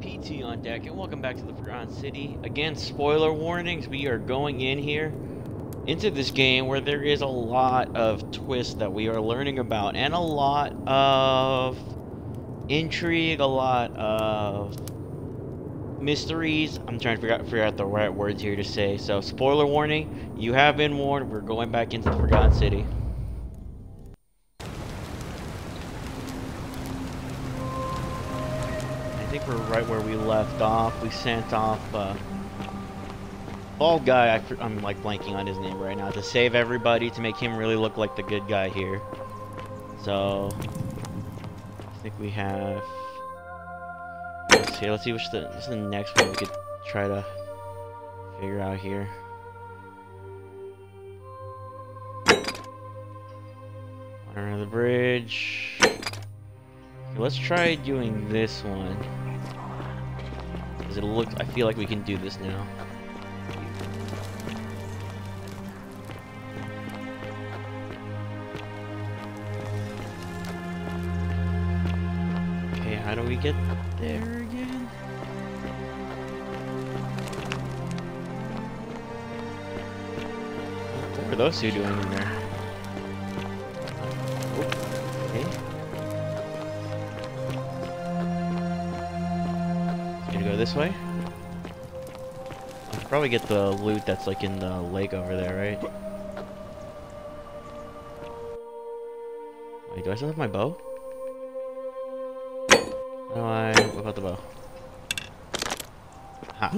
PT on deck, and welcome back to the Forgotten City. Again, spoiler warnings, we are going in here into this game where there is a lot of twists that we are learning about, and a lot of intrigue, a lot of mysteries. I'm trying to figure out, figure out the right words here to say. So, spoiler warning, you have been warned, we're going back into the Forgotten City. Right where we left off. We sent off uh, bald guy. I, am like blanking on his name right now to save everybody to make him really look like the good guy here. So I think we have. Let's see. Let's see which the what's the next one we could try to figure out here. Under the bridge. Let's try doing this one. Because it looks, I feel like we can do this now. Okay, how do we get there again? What are those two doing in there? This way? I'll probably get the loot that's like in the lake over there, right? Wait, do I still have my bow? No, I... What about the bow? Ha.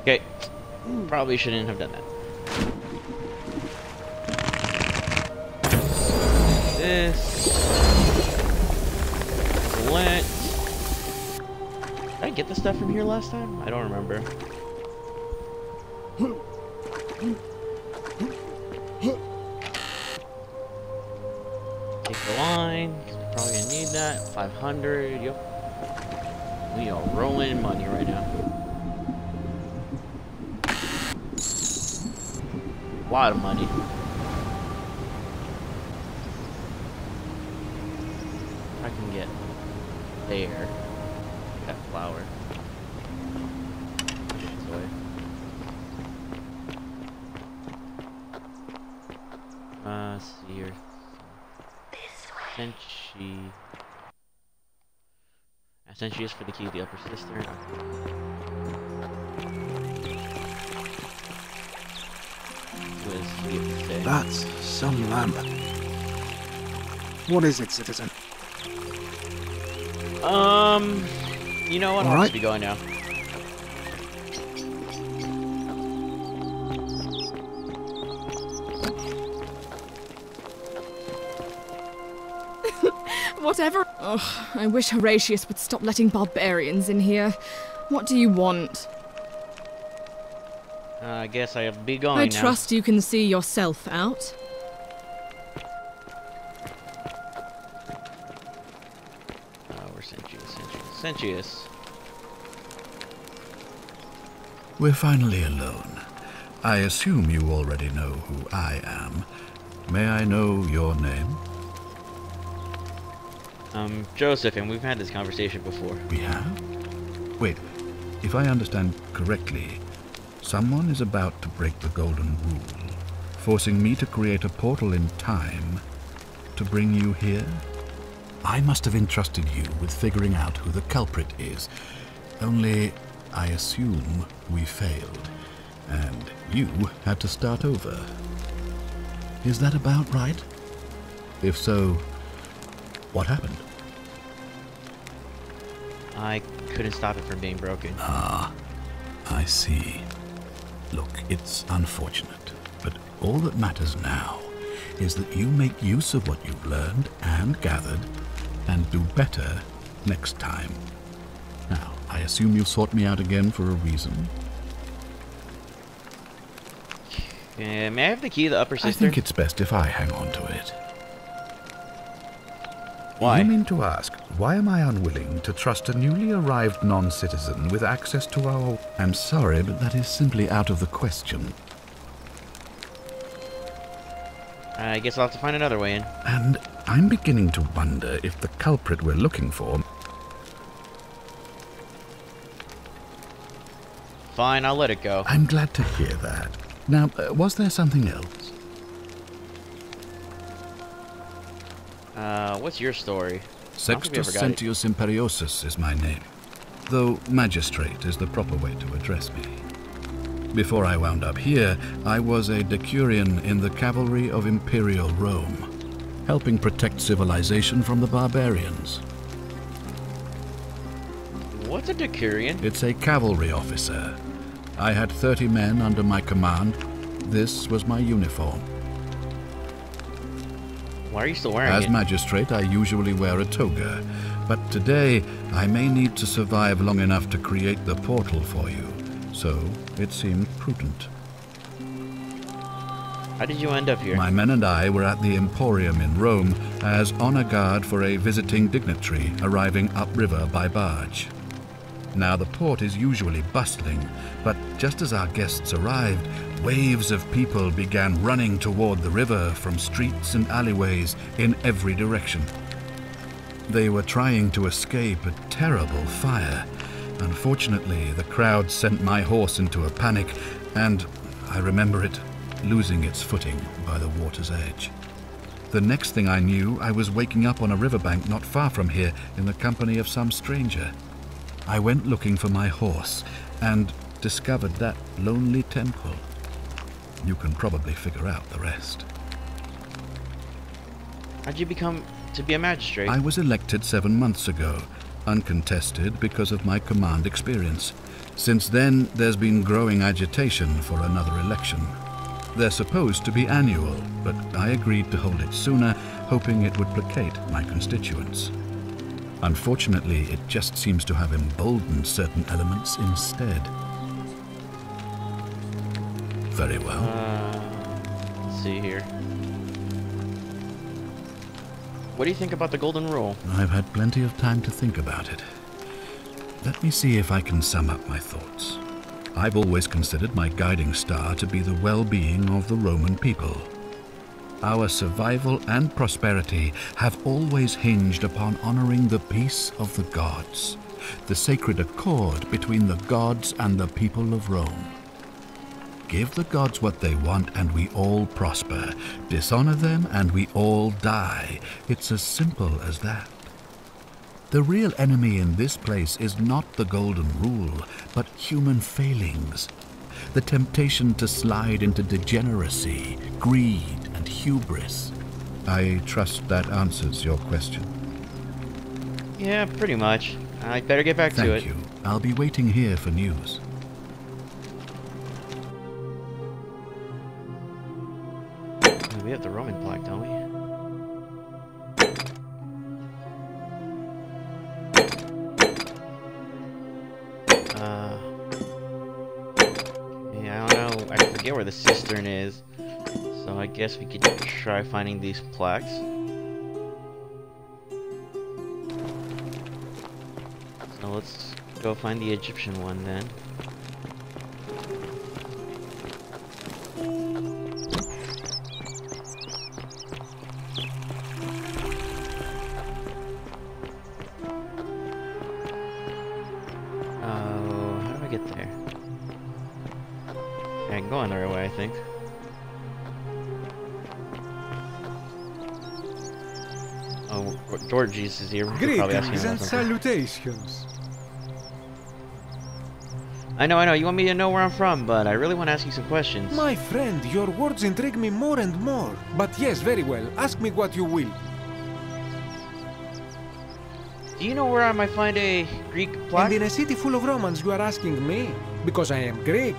Okay. Probably shouldn't have done that. This. Flint. Did I get the stuff from here last time? I don't remember. Take the line. Probably gonna need that. 500. Yep. We are rolling money right now. A lot of money. I can get there. That flower. This way. Uh, let's see here. Senshi. Senshi is for the key to the upper cistern. What does he have to say? That's some lamp. What is it, citizen? Um, you know what? All I'll right. be going now. Whatever. Ugh, I wish Horatius would stop letting barbarians in here. What do you want? Uh, I guess I'll be going I now. trust you can see yourself out. Uh, we're Sentius, Sentius, Sentius. We're finally alone. I assume you already know who I am. May I know your name? Um, Joseph, and we've had this conversation before. We have? Wait, if I understand correctly, someone is about to break the Golden Rule, forcing me to create a portal in time to bring you here? I must have entrusted you with figuring out who the culprit is. Only, I assume we failed, and you had to start over. Is that about right? If so, what happened? I couldn't stop it from being broken. Ah, I see. Look, it's unfortunate, but all that matters now is that you make use of what you've learned and gathered and do better next time. Now, I assume you sought me out again for a reason. Uh, may I have the key to the upper cistern? I think it's best if I hang on to it. Why? You mean to ask, why am I unwilling to trust a newly arrived non citizen with access to our. I'm sorry, but that is simply out of the question. I guess I'll have to find another way in. And I'm beginning to wonder if the culprit we're looking for. Fine, I'll let it go. I'm glad to hear that. Now, uh, was there something else? Uh, what's your story? Sextus. Sentius Imperiosus is my name, though magistrate is the proper way to address me. Before I wound up here, I was a decurion in the cavalry of Imperial Rome, helping protect civilization from the barbarians. What's a Decurion? It's a cavalry officer. I had 30 men under my command. This was my uniform. Why are you still wearing As it? magistrate, I usually wear a toga, but today I may need to survive long enough to create the portal for you, so it seemed prudent. How did you end up here? My men and I were at the Emporium in Rome as honor guard for a visiting dignitary arriving upriver by barge. Now, the port is usually bustling, but just as our guests arrived, waves of people began running toward the river from streets and alleyways in every direction. They were trying to escape a terrible fire. Unfortunately, the crowd sent my horse into a panic, and I remember it losing its footing by the water's edge. The next thing I knew, I was waking up on a riverbank not far from here in the company of some stranger. I went looking for my horse and discovered that lonely temple. You can probably figure out the rest. How'd you become to be a magistrate? I was elected seven months ago, uncontested because of my command experience. Since then, there's been growing agitation for another election. They're supposed to be annual, but I agreed to hold it sooner, hoping it would placate my constituents. Unfortunately, it just seems to have emboldened certain elements instead. Very well. Uh, let's see here. What do you think about the golden rule? I've had plenty of time to think about it. Let me see if I can sum up my thoughts. I've always considered my guiding star to be the well being of the Roman people. Our survival and prosperity have always hinged upon honoring the peace of the gods, the sacred accord between the gods and the people of Rome. Give the gods what they want and we all prosper. Dishonor them and we all die. It's as simple as that. The real enemy in this place is not the golden rule, but human failings. The temptation to slide into degeneracy, greed, and hubris. I trust that answers your question. Yeah, pretty much. I'd better get back to it. Thank you. I'll be waiting here for news. We have the Roman plaque, don't we? Uh, yeah, I don't know. I forget where the cistern is. So I guess we could try finding these plaques. So let's go find the Egyptian one then. Georges is here. We could probably ask him Greetings and salutations. I know, I know. You want me to know where I'm from, but I really want to ask you some questions. My friend, your words intrigue me more and more. But yes, very well. Ask me what you will. Do you know where I might find a Greek plaque? And in a city full of Romans, you are asking me? Because I am Greek.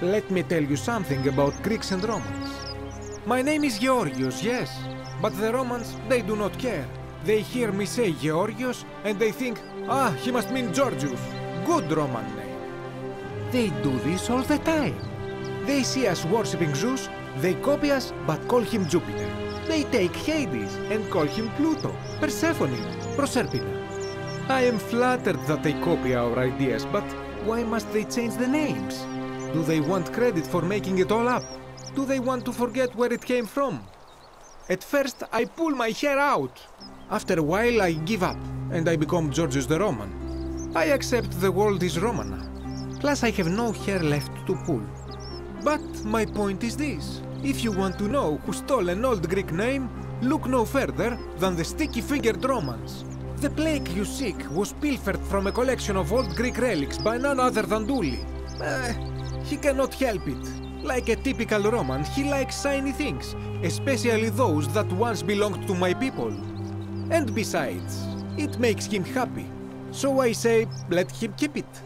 Let me tell you something about Greeks and Romans. My name is Georgios, yes. But the Romans, they do not care. They hear me say Georgios, and they think, ah, he must mean Georgius. Good Roman name. They do this all the time. They see us worshipping Zeus, they copy us, but call him Jupiter. They take Hades and call him Pluto, Persephone, Proserpina. I am flattered that they copy our ideas, but why must they change the names? Do they want credit for making it all up? Do they want to forget where it came from? At first, I pull my hair out. After a while, I give up and I become Georgius the Roman. I accept the world is Roman. Plus, I have no hair left to pull. But my point is this if you want to know who stole an old Greek name, look no further than the sticky fingered Romans. The plague you seek was pilfered from a collection of old Greek relics by none other than Duli. Eh, he cannot help it. Like a typical Roman, he likes shiny things, especially those that once belonged to my people. And besides, it makes him happy. So I say, let him keep it.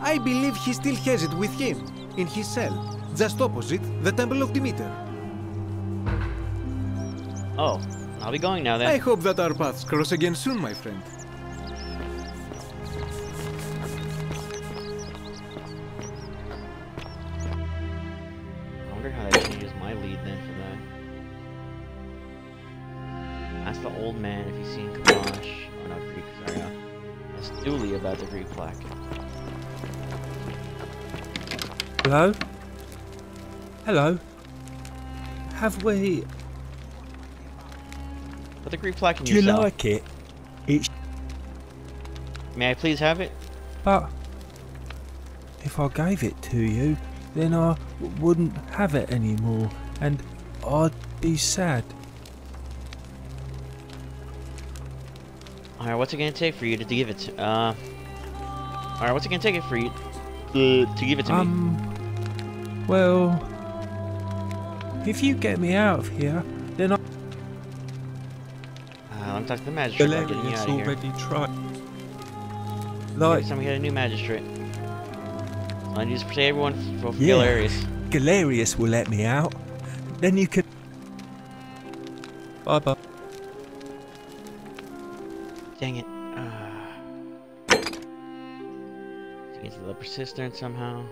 I believe he still has it with him, in his cell, just opposite the Temple of Demeter. Oh, I'll be going now then. I hope that our paths cross again soon, my friend. Old man if he's seen Kamash. Oh no, Greek, sorry. Uh, ask Duli about the Greek plaque. Hello? Hello? Have we... Put the Greek plaque in Do you like it? It's... May I please have it? But... If I gave it to you, then I wouldn't have it anymore, and I'd be sad. Alright, what's it gonna take for you to give it to, uh... Alright, what's it gonna take it for you uh, to give it to me? Um... Well... If you get me out of here, then I... Uh, let me talk to the magistrate about getting you Galerius out of here. already tried. Like, Like, time we get a new magistrate. I need to say everyone for Yeah. Galerius. Galerius will let me out. Then you could... Bye-bye. Dang it. Uh, to get to the leper cistern somehow.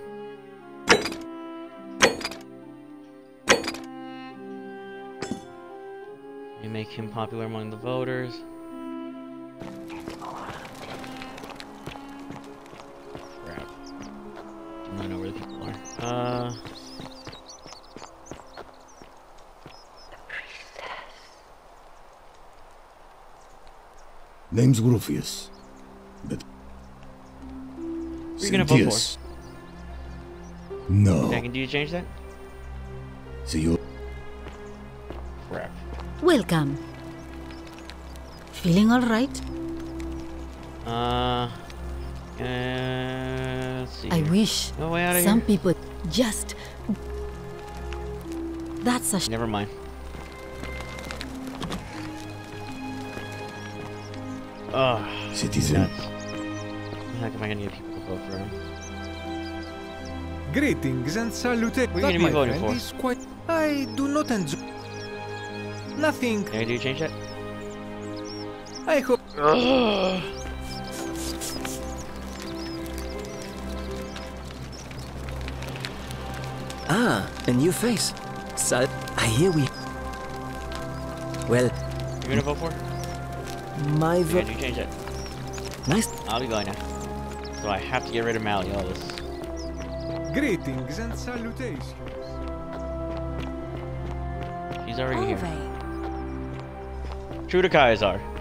You make him popular among the voters. Name's Rufius. But. Who are you gonna vote for? No. Megan, do you change that? See you. Crap. Welcome. Feeling all right? Uh. Uh. Let's see. I wish Go way out of some here. people just. That's a sh- Never mind. Ugh. Citizen. Nuts. How the heck am I gonna get people to vote for him? Greetings and salutations. What are you gonna be voting for? is quite. I do not enjoy. Nothing. Can I do you change that? I hope. Ugh. Ah, a new face. So, I hear we. Well, You gonna vote for? My Yeah, you change that? Nice. I'll be going now. So I have to get rid of Malleolus. Greetings and salutations. She's already here. True to Kaisar.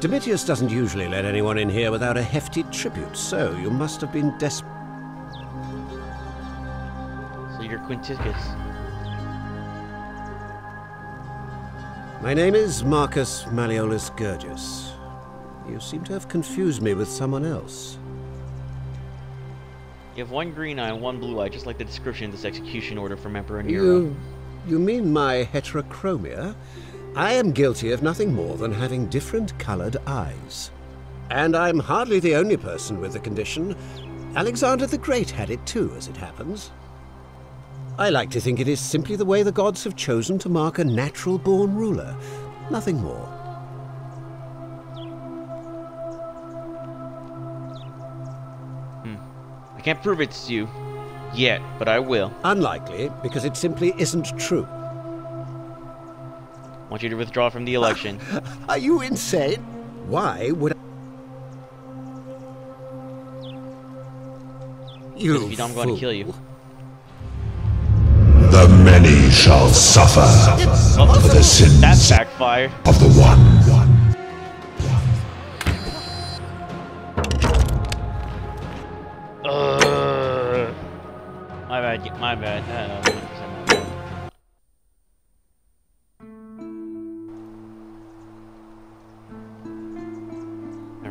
Domitius doesn't usually let anyone in here without a hefty tribute, so you must have been desperate. So you're Quinctius. My name is Marcus Malleolus Gurgis. You seem to have confused me with someone else. You have one green eye and one blue eye, just like the description of this execution order from Emperor Nero. You. You mean my heterochromia? I am guilty of nothing more than having different colored eyes. And I'm hardly the only person with the condition. Alexander the Great had it too, as it happens. I like to think it is simply the way the gods have chosen to mark a natural born ruler. Nothing more. Hmm. I can't prove it's you yet, but I will. Unlikely, because it simply isn't true. I want you to withdraw from the election. Are you insane? Why would I... You if you don't, I'm going to kill you. The many shall suffer for the sins That backfired. of the one. Ugh. My bad. My bad. Uh, my bad.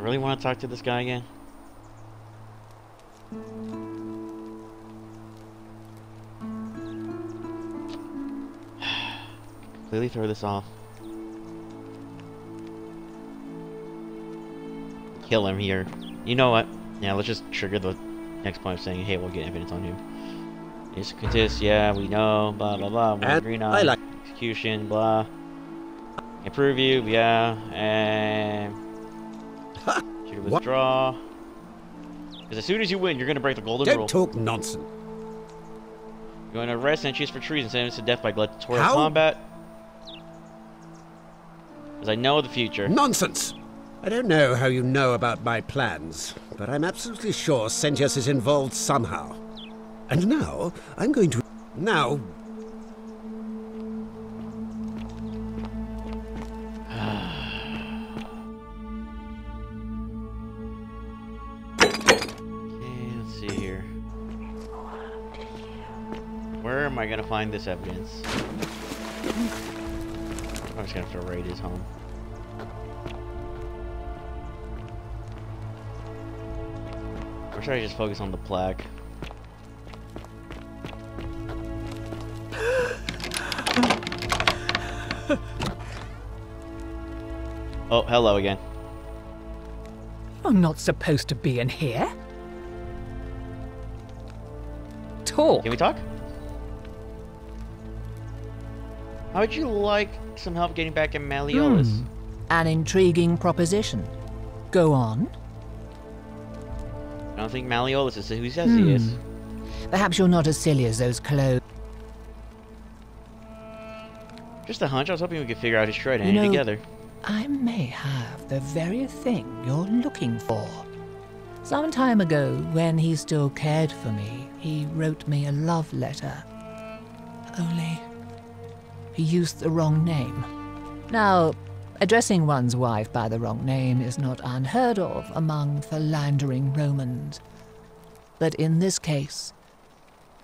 Really want to talk to this guy again. Completely throw this off. Kill him here. You know what? Yeah, let's just trigger the next point of saying, hey, we'll get evidence on him. It's contest, yeah, we know, blah blah blah. Green I eye, like- execution, blah. Improve you, yeah, and you can withdraw. Because as soon as you win, you're gonna break the golden rule. Don't talk nonsense. You're gonna arrest and for treason, sentence to death by gladiatorial How? combat. Because I know the future. Nonsense! I don't know how you know about my plans, but I'm absolutely sure Sentius is involved somehow. And now, I'm going to... Now... find this evidence? I'm just gonna have to raid his home. Or should I just focus on the plaque? Oh, hello again. I'm not supposed to be in here. Talk. Can we talk? How would you like some help getting back in Malleolus? Hmm. An intriguing proposition. Go on. I don't think Malleolus is who he says he is. Perhaps you're not as silly as those clothes. Just a hunch. I was hoping we could figure out his shred You hand know- together. I may have the very thing you're looking for. Some time ago, when he still cared for me, he wrote me a love letter. Only, he used the wrong name. Now, addressing one's wife by the wrong name is not unheard of among philandering Romans. But in this case,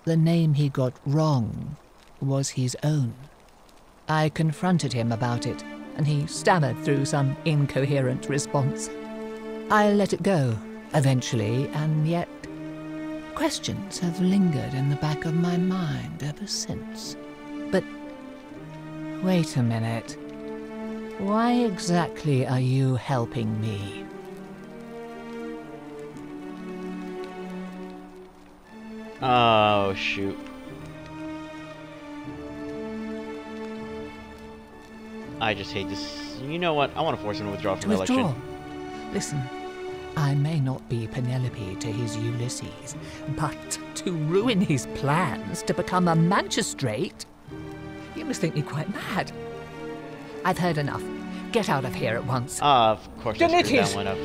the name he got wrong was his own. I confronted him about it, and he stammered through some incoherent response. I let it go, eventually, and yet questions have lingered in the back of my mind ever since. Wait a minute. Why exactly are you helping me? Oh shoot. I just hate this. You know what? I want to force him to withdraw To from the withdraw. election. Listen, I may not be Penelope to his Ulysses, but to ruin his plans to become a magistrate, must think me quite mad. I've heard enough. Get out of here at once. Ah, of course I screwed that one up.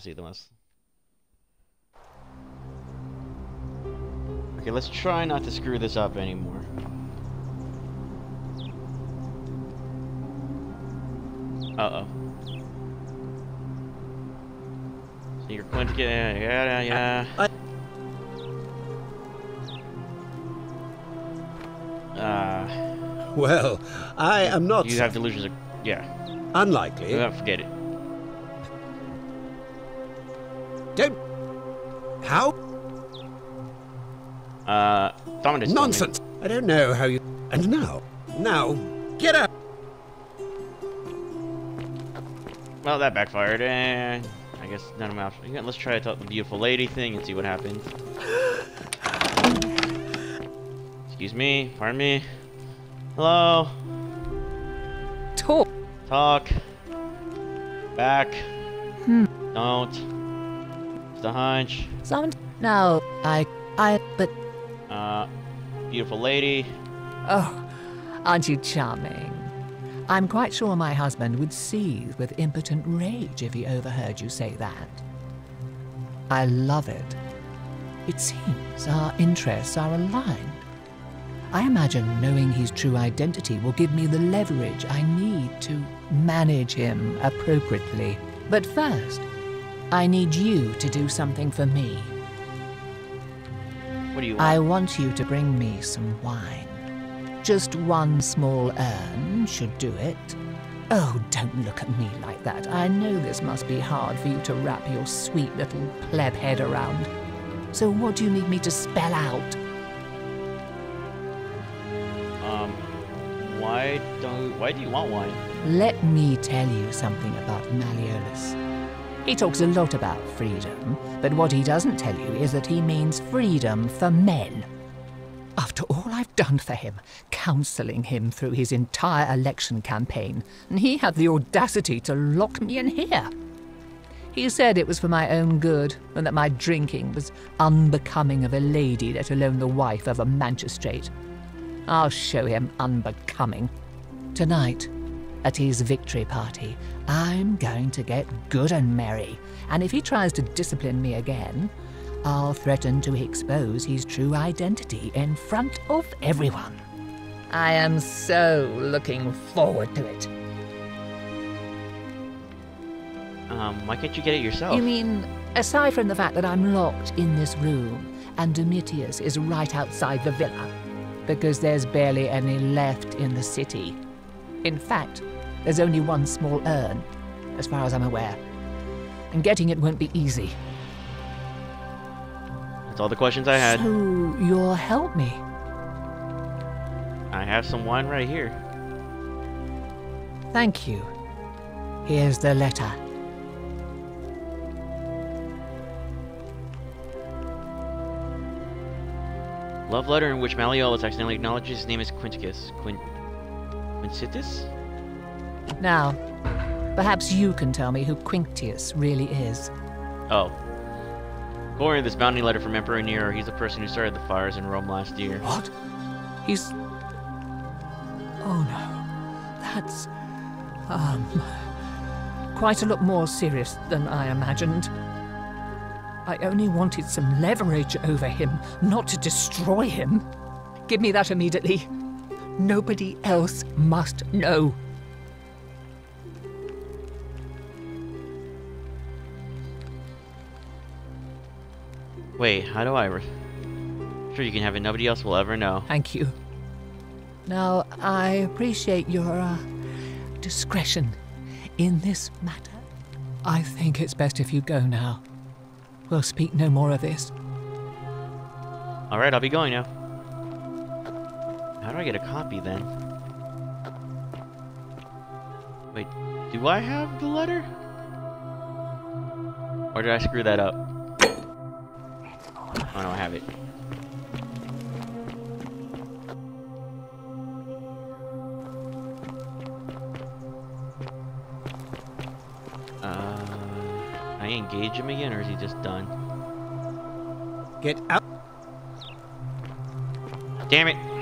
I want see the most. Okay, let's try not to screw this up anymore. Uh oh. So you're going to get yeah yeah yeah. Uh, Well, I am not you have delusions. Of, yeah, unlikely. uh, forget it. Dominus. told me. Nonsense! I don't know how you... And now, Now, get out! Well, that backfired, and I guess none of my options. Yeah, let's try to talk the beautiful lady thing and see what happens. Excuse me, pardon me. Hello? Talk. Talk. Back. Hmm. Don't. Just a hunch. Some. No, I. I. But. Beautiful lady. Oh, aren't you charming? I'm quite sure my husband would seethe with impotent rage if he overheard you say that. I love it. It seems our interests are aligned. I imagine knowing his true identity will give me the leverage I need to manage him appropriately. But first, I need you to do something for me. What do you want? I want you to bring me some wine. Just one small urn should do it. Oh, don't look at me like that. I know this must be hard for you to wrap your sweet little pleb head around. So, what do you need me to spell out? Um, why don't? Why do you want wine? Let me tell you something about Malleolus. He talks a lot about freedom, but what he doesn't tell you is that he means freedom for men. After all I've done for him, counselling him through his entire election campaign, and he had the audacity to lock me in here. He said it was for my own good, and that my drinking was unbecoming of a lady, let alone the wife of a magistrate. I'll show him unbecoming. Tonight, at his victory party, I'm going to get good and merry, and if he tries to discipline me again, I'll threaten to expose his true identity in front of everyone. I am so looking forward to it. Um, why can't you get it yourself? You mean, aside from the fact that I'm locked in this room and Domitius is right outside the villa, because there's barely any left in the city. In fact, there's only one small urn, as far as I'm aware, and getting it won't be easy. That's all the questions I had. So you'll help me. I have some wine right here. Thank you. Here's the letter. Love letter in which Malleolus accidentally acknowledges his name is Quinctius. Quin... Now, perhaps you can tell me who Quinctius really is. Oh. According to this bounty letter from Emperor Nero, he's the person who started the fires in Rome last year. What? He's. Oh no. That's. Um. Quite a lot more serious than I imagined. I only wanted some leverage over him, not to destroy him. Give me that immediately. Nobody else must know. Wait, how do I... Re- sure you can have it, nobody else will ever know. Thank you. Now, I appreciate your uh, discretion in this matter. I think it's best if you go now. We'll speak no more of this. Alright, I'll be going now. I get a copy then? Wait, do I have the letter? Or did I screw that up? Oh no, I don't have it. Uh, I engage him again, or is he just done? Get out! Damn it!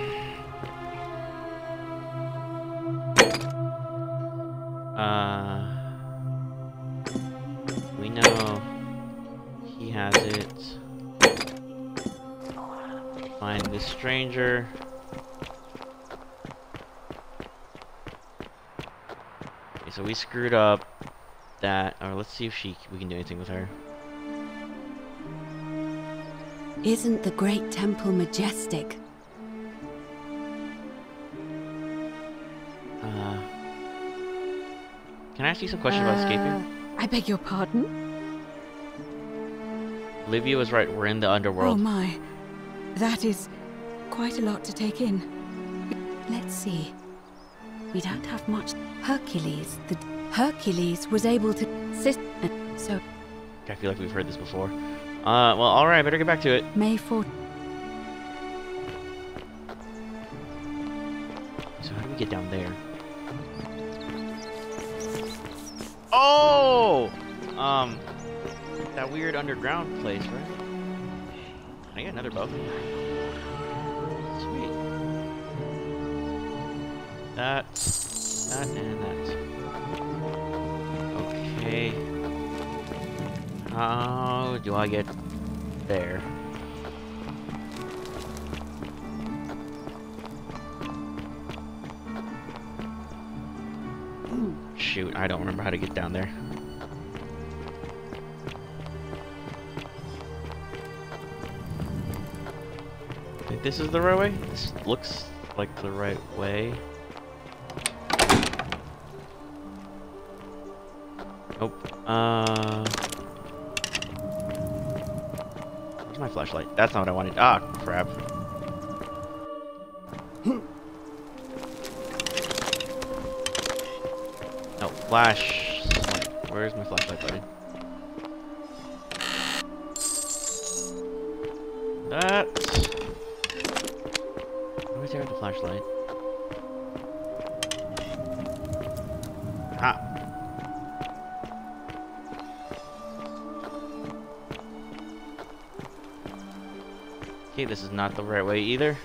Screwed up that. Or let's see if she we can do anything with her. Isn't the great temple majestic? Uh, can I ask you some questions about escaping? Uh, I beg your pardon? Olivia was right. We're in the underworld. Oh my. That is quite a lot to take in. Let's see. We don't have much. Hercules, the Hercules was able to sit. So I feel like we've heard this before. Uh, well, all right, better get back to it. May 4th. So how do we get down there? Oh, um, that weird underground place, right? I get another bow. Sweet. That, Do I get there? Shoot, I don't remember how to get down there. Think this is the right way? This looks like the right way. Nope. Uh. Flashlight? That's not what I wanted. Ah, crap. No, flash. Where's my flashlight button? Not the right way either.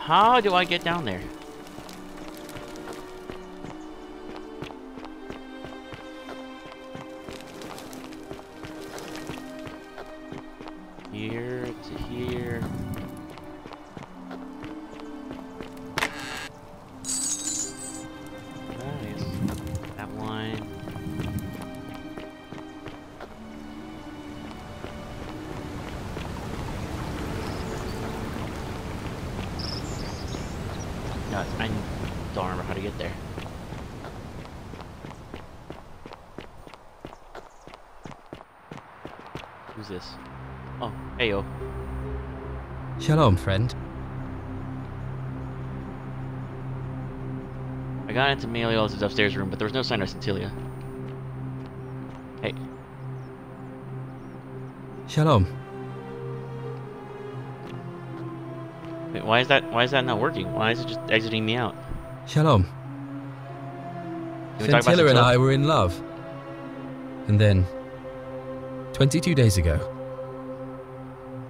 How do I get down there? Friend. I got into Melios' upstairs room, but there was no sign of Scintilla. Hey, Shalim. wait, why is that? Why is that not working? Why is it just exiting me out? Shalim. Can we talk about Scintilla and I were in love. And then, 22 days ago,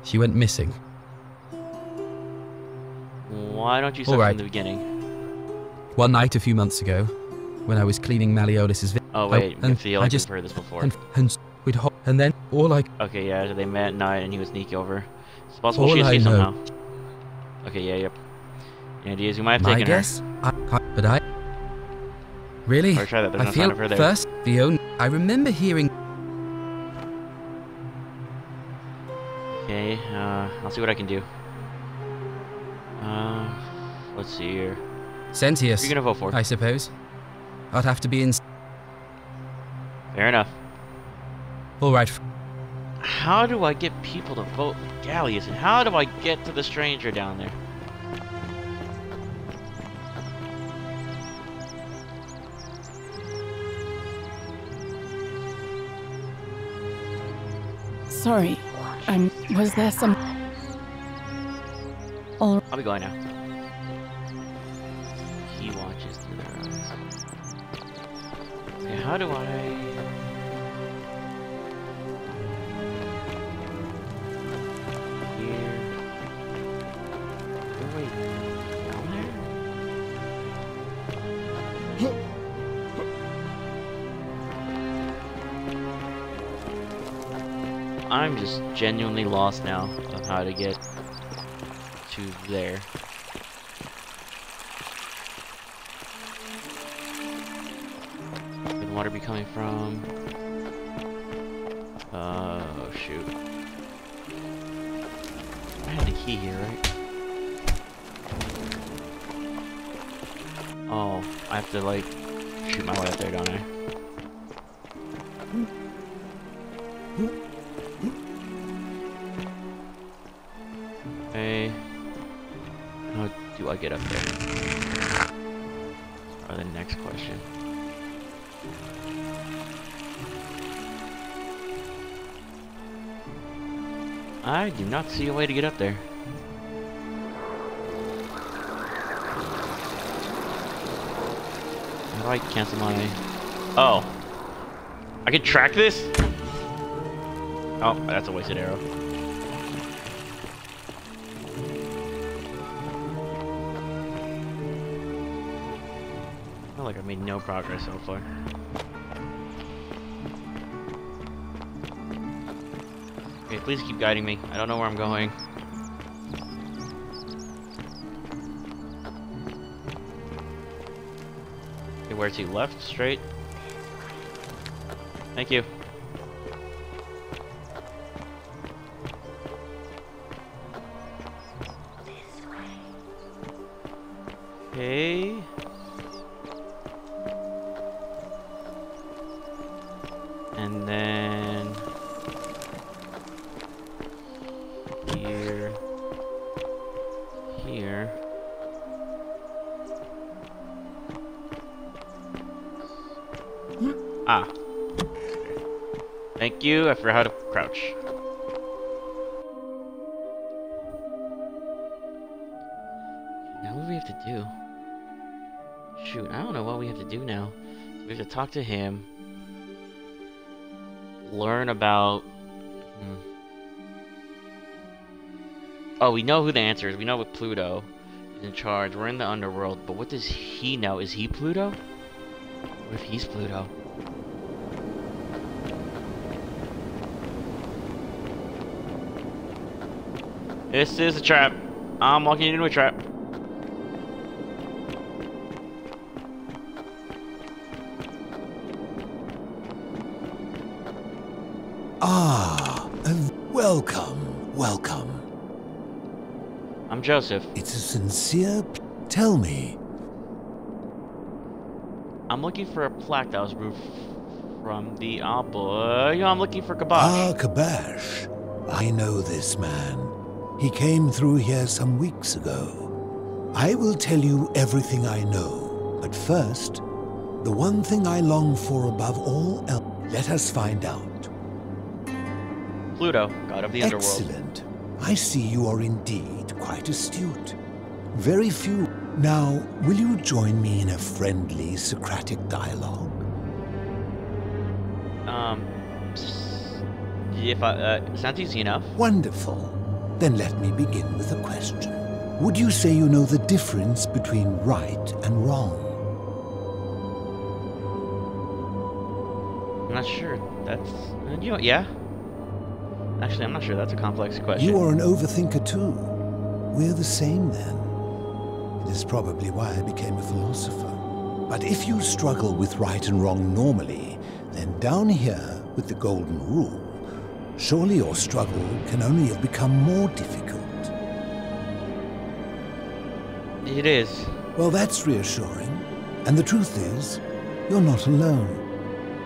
she went missing. Why don't you start Alright. from the beginning? One night a few months ago, when I was cleaning Malleolus' vi- Oh wait, I and feel I just heard this before. and and we'd hop, and then all I Okay, yeah, so they met at night and he was sneak over. It's possible All she I escaped know- somehow. Okay, yeah, yep. Any ideas? we might have my taken guess, I, I, but I really, Or try that, there's I no sign feel of her there. first the only I remember hearing. Okay, uh, I'll see what I can do. Uh, let's see here. Sentius. Who you gonna vote for? I suppose. I'd have to be in. Fair enough. All right. How do I get people to vote for Gallius, and how do I get to the stranger down there? Sorry. I'm. was there some. All I'll be going now. How do I... Oh? I'm just genuinely lost now of how to get to there. Coming from? Oh shoot. I had the key here, right? Oh, I have to like shoot my way up there, don't I? Okay. How do I get up there? I do not see a way to get up there. How do I cancel my... Oh. I can track this? Oh, that's a wasted arrow. I feel like I've made no progress so far. Please keep guiding me. I don't know where I'm going. Okay, where's he? Left? Straight? Thank you. Okay. How to crouch. Now what do we have to do? Shoot, I don't know what we have to do now. We have to talk to him. Learn about... Hmm. Oh, we know who the answer is. We know what Pluto is in charge. We're in the underworld, but what does he know? Is he Pluto? What if he's Pluto? This is a trap. I'm walking into a trap. Ah, and welcome, welcome. I'm Joseph. It's a sincere. p- Tell me, I'm looking for a plaque that was removed from the album. Yeah, I'm looking for Khabash. Ah, Khabash. I know this man. He came through here some weeks ago. I will tell you everything I know, but first, the one thing I long for above all else, let us find out. Pluto, god of the underworld. Excellent. I see you are indeed quite astute. Very few. Now, will you join me in a friendly Socratic dialogue? Um, if I, uh, sounds easy enough. Wonderful. Then let me begin with a question. Would you say you know the difference between right and wrong? I'm not sure. That's, you know, yeah. Actually, I'm not sure. That's a complex question. You are an overthinker too. We're the same then. It is probably why I became a philosopher. But if you struggle with right and wrong normally, then down here with the golden rule, surely your struggle can only have become more difficult. It is. Well, that's reassuring. And the truth is, you're not alone.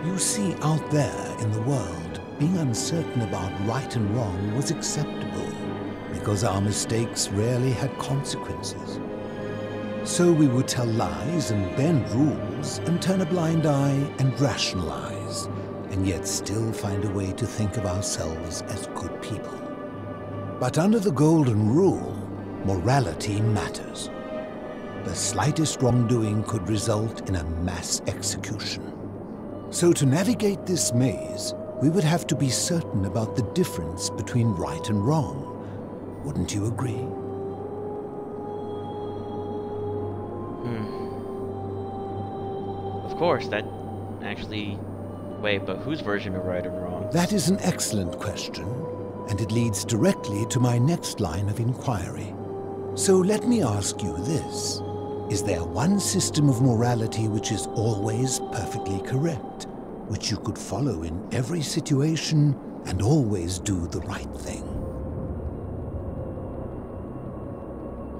You see, out there in the world, being uncertain about right and wrong was acceptable because our mistakes rarely had consequences. So we would tell lies and bend rules and turn a blind eye and rationalize, and yet still find a way to think of ourselves as good people. But under the golden rule, morality matters. The slightest wrongdoing could result in a mass execution. So to navigate this maze, we would have to be certain about the difference between right and wrong. Wouldn't you agree? Hmm. Of course, that actually. Wait, but whose version of right and wrong? That is an excellent question, and it leads directly to my next line of inquiry. So let me ask you this. Is there one system of morality which is always perfectly correct, which you could follow in every situation and always do the right thing?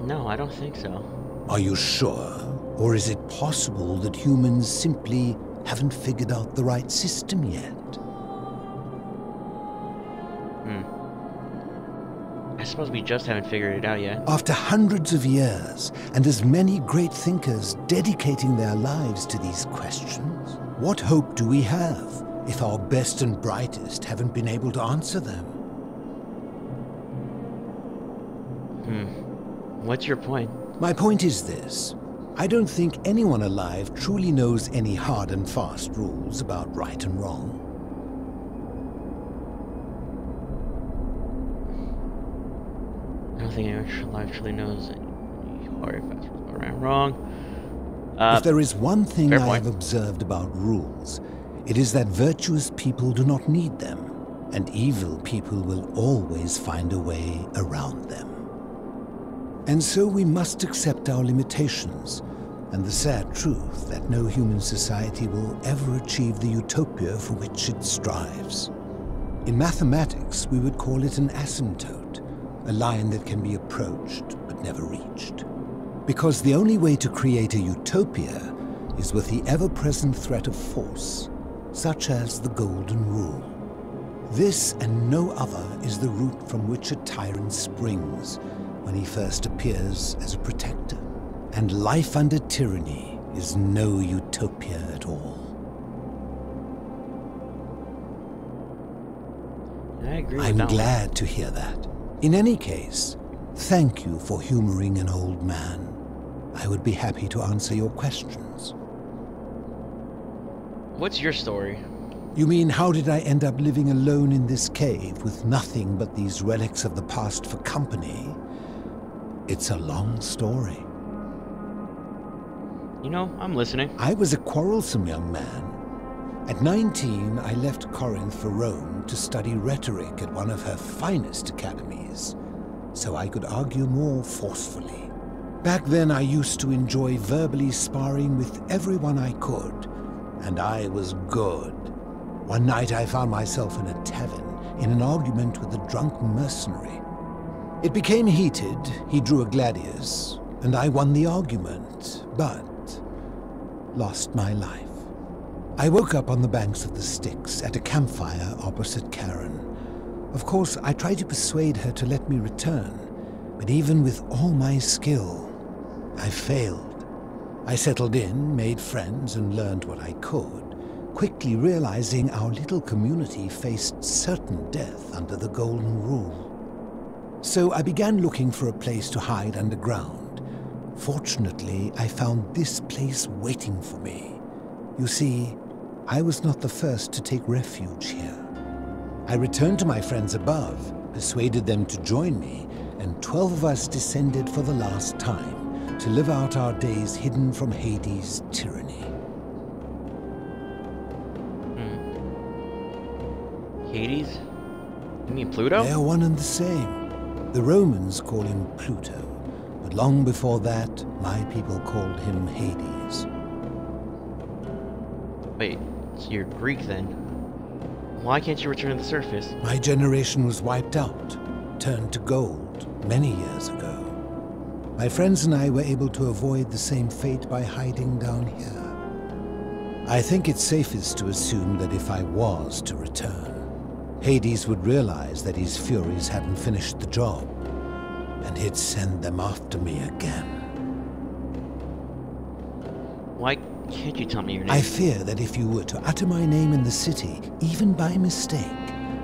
No, I don't think so. Are you sure? Or is it possible that humans simply haven't figured out the right system yet? Hmm. I suppose we just haven't figured it out yet. After hundreds of years, and as many great thinkers dedicating their lives to these questions, what hope do we have if our best and brightest haven't been able to answer them? Hmm. What's your point? My point is this. I don't think anyone alive truly knows any hard and fast rules about right and wrong. I don't think anyone alive truly knows any hard and fast rules about right and wrong. Uh, if there is one thing I have observed about rules, it is that virtuous people do not need them, and evil people will always find a way around them. And so we must accept our limitations, and the sad truth that no human society will ever achieve the utopia for which it strives. In mathematics, we would call it an asymptote, a line that can be approached but never reached. Because the only way to create a utopia is with the ever-present threat of force, such as the Golden Rule. This and no other is the root from which a tyrant springs when he first appears as a protector. And life under tyranny is no utopia at all. I agree with I'm that one. glad to hear that. In any case, thank you for humoring an old man. I would be happy to answer your questions. What's your story? You mean, how did I end up living alone in this cave with nothing but these relics of the past for company? It's a long story. You know, I'm listening. I was a quarrelsome young man. At 19, I left Corinth for Rome to study rhetoric at one of her finest academies, so I could argue more forcefully. Back then, I used to enjoy verbally sparring with everyone I could, and I was good. One night, I found myself in a tavern in an argument with a drunk mercenary. It became heated, he drew a gladius, and I won the argument, but lost my life. I woke up on the banks of the Styx at a campfire opposite Charon. Of course, I tried to persuade her to let me return, but even with all my skill, I failed. I settled in, made friends, and learned what I could, quickly realizing our little community faced certain death under the Golden Rule. So I began looking for a place to hide underground. Fortunately, I found this place waiting for me. You see, I was not the first to take refuge here. I returned to my friends above, persuaded them to join me, and twelve of us descended for the last time to live out our days hidden from Hades' tyranny. Hmm. Hades? You mean Pluto? They are one and the same. The Romans call him Pluto, but long before that, my people called him Hades. Wait, so you're Greek then? Why can't you return to the surface? My generation was wiped out, turned to gold, many years ago. My friends and I were able to avoid the same fate by hiding down here. I think it's safest to assume that if I was to return, Hades would realize that his furies hadn't finished the job, and he'd send them after me again. Why can't you tell me your name? I fear that if you were to utter my name in the city, even by mistake,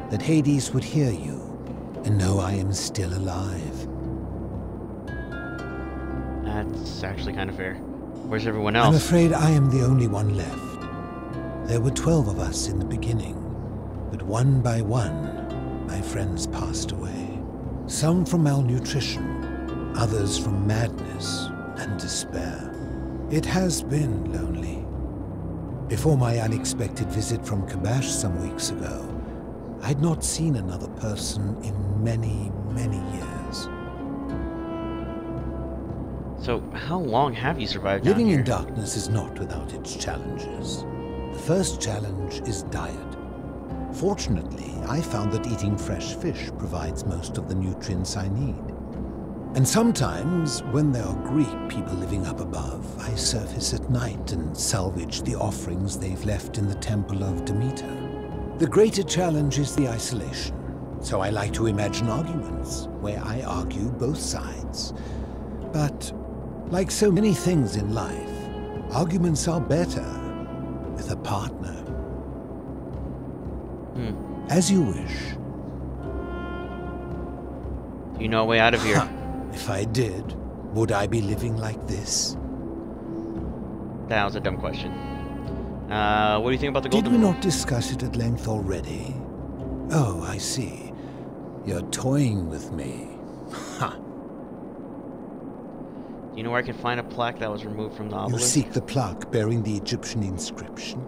that Hades would hear you and know I am still alive. That's actually kind of fair. Where's everyone else? I'm afraid I am the only one left. There were twelve of us in the beginning, but one by one, my friends passed away. Some from malnutrition, others from madness and despair. It has been lonely. Before my unexpected visit from Khabash some weeks ago, I'd not seen another person in many, many years. So, how long have you survived Living down here? in darkness is not without its challenges. The first challenge is diet. Fortunately, I found that eating fresh fish provides most of the nutrients I need. And sometimes, when there are Greek people living up above, I surface at night and salvage the offerings they've left in the temple of Demeter. The greater challenge is the isolation. so I like to imagine arguments where I argue both sides. But, like so many things in life, arguments are better with a partner. As you wish. Do you know a way out of here? If I did, would I be living like this? That was a dumb question. Uh, what do you think about the Did we not discuss it at length already? Oh, I see. You're toying with me. Ha! Do you know where I can find a plaque that was removed from the obelisk? You seek the plaque bearing the Egyptian inscription.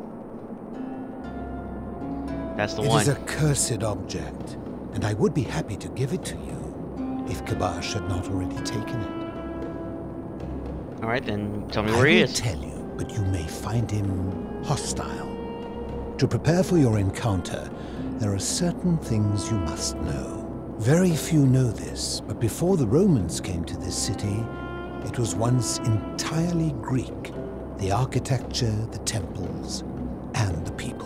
That's the It one. is a cursed object, and I would be happy to give it to you if Khabash had not already taken it. All right, then tell me I where he will is. tell you, but you may find him hostile. To prepare for your encounter, there are certain things you must know. Very few know this, but before the Romans came to this city, it was once entirely Greek. The architecture, the temples, and the people.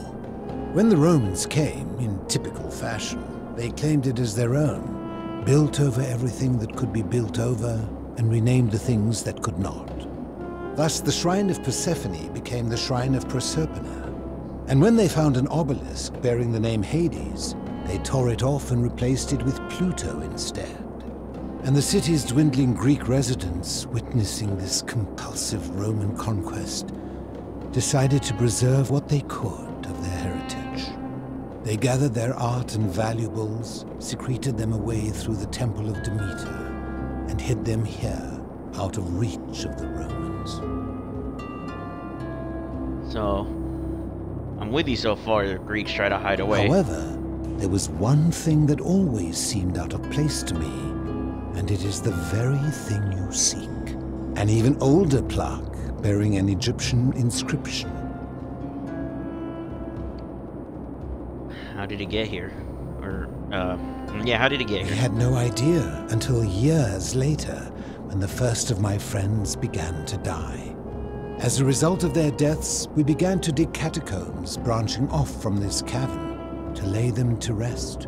When the Romans came, in typical fashion, they claimed it as their own, built over everything that could be built over, and renamed the things that could not. Thus, the shrine of Persephone became the shrine of Proserpina. And when they found an obelisk bearing the name Hades, they tore it off and replaced it with Pluto instead. And the city's dwindling Greek residents, witnessing this compulsive Roman conquest, decided to preserve what they could of their heritage. They gathered their art and valuables, secreted them away through the Temple of Demeter, and hid them here, out of reach of the Romans. So, I'm with you so far. The Greeks try to hide away. However, there was one thing that always seemed out of place to me, and it is the very thing you seek. An even older plaque bearing an Egyptian inscription. How did he get here? Or, uh, yeah, how did he get here? I here? had no idea until years later when the first of my friends began to die. As a result of their deaths, we began to dig catacombs branching off from this cavern to lay them to rest.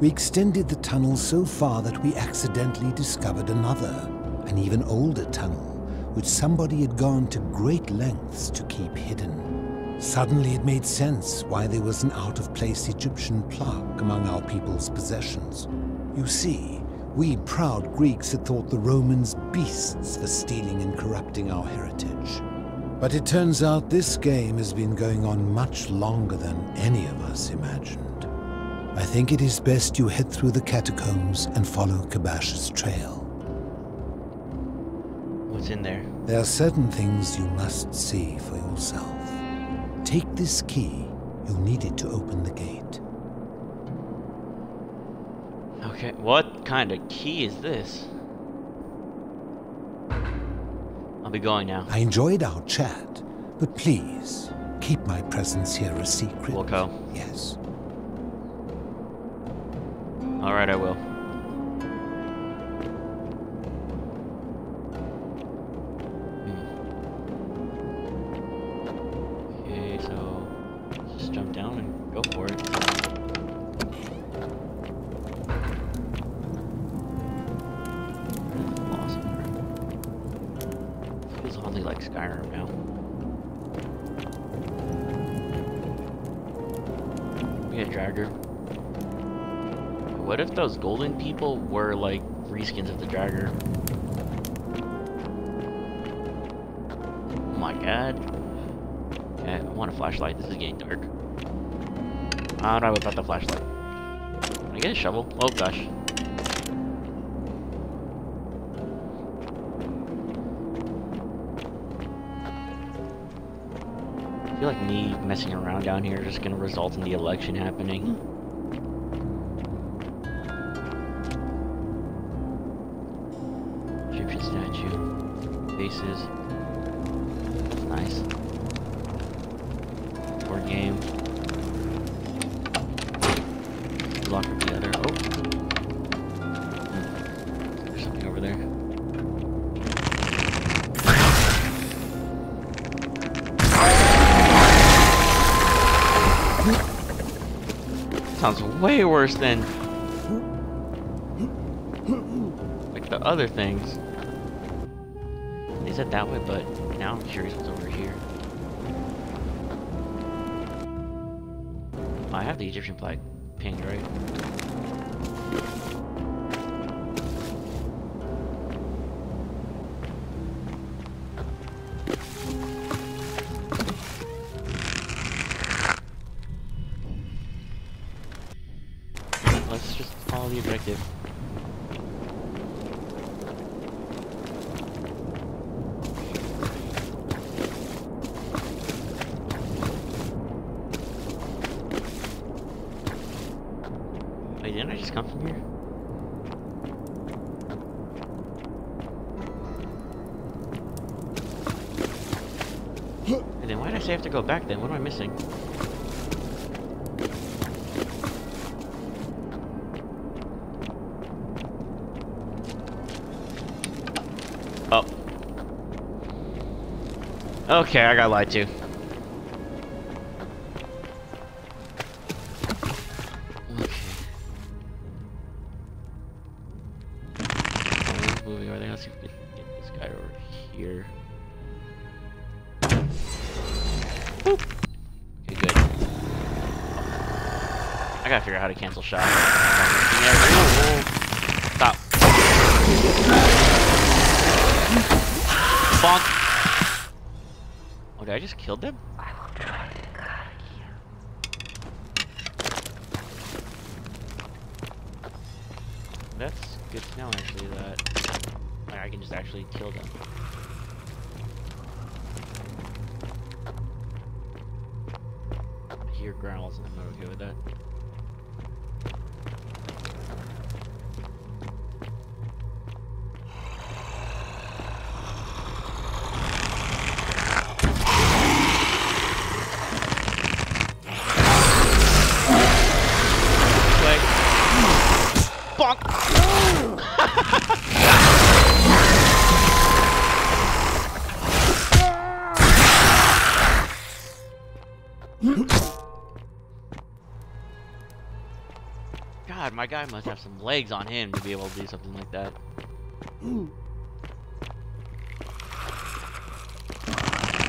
We extended the tunnel so far that we accidentally discovered another, an even older tunnel, which somebody had gone to great lengths to keep hidden. Suddenly it made sense why there was an out-of-place Egyptian plaque among our people's possessions. You see, we proud Greeks had thought the Romans beasts for stealing and corrupting our heritage. But it turns out this game has been going on much longer than any of us imagined. I think it is best you head through the catacombs and follow Khabash's trail. What's in there? There are certain things you must see for yourself. Take this key. You'll need it to open the gate. Okay, what kind of key is this? I'll be going now. I enjoyed our chat, but please keep my presence here a secret. Wilco. Yes. Alright, I will. Jump down and go for it. Awesome. Feels oddly like Skyrim now. We got Draugr. What if those golden people were like reskins of the Draugr? Oh my god. Okay, I want a flashlight. This is getting dark. How do I whip out the flashlight? Can I get a shovel? Oh gosh. I feel like me messing around down here is just gonna result in the election happening. way worse than like the other things. They said that way, but now I'm curious what's over here. I have the Egyptian flag pinned, right? Go back then? What am I missing? Oh. Okay, I got lied to. Oh, did I just kill them? That's good to know, actually, that like, I can just actually kill them. I hear growls, and I'm not okay with that. My guy must have some legs on him to be able to do something like that.